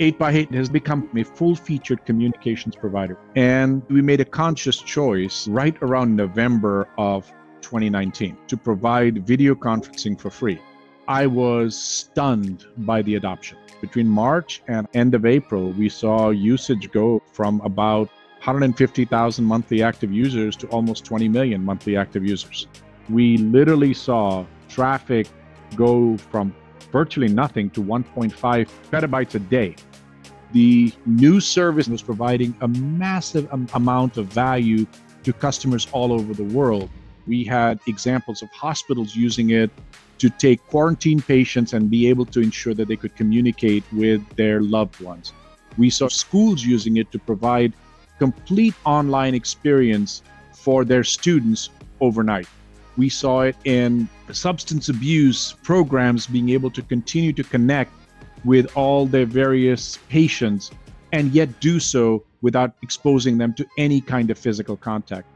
8x8 has become a full featured communications provider. And we made a conscious choice right around November of 2019 to provide video conferencing for free. I was stunned by the adoption. Between March and end of April, we saw usage go from about 150,000 monthly active users to almost 20 million monthly active users. We literally saw traffic go from virtually nothing to 1.5 petabytes a day. The new service was providing a massive amount of value to customers all over the world. We had examples of hospitals using it to take quarantine patients and be able to ensure that they could communicate with their loved ones. We saw schools using it to provide complete online experience for their students overnight. We saw it in substance abuse programs being able to continue to connect with all their various patients and yet do so without exposing them to any kind of physical contact.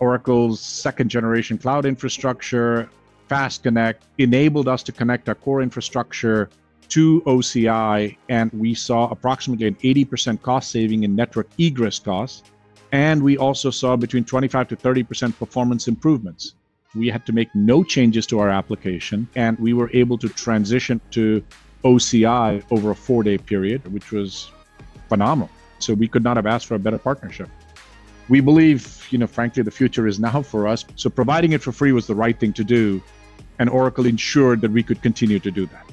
Oracle's second generation cloud infrastructure, Fast Connect, enabled us to connect our core infrastructure to OCI, and we saw approximately an 80% cost saving in network egress costs. And we also saw between 25 to 30% performance improvements. We had to make no changes to our application, and we were able to transition to OCI over a four day period, which was phenomenal. So we could not have asked for a better partnership. We believe, you know, frankly, the future is now for us. So providing it for free was the right thing to do. And Oracle ensured that we could continue to do that.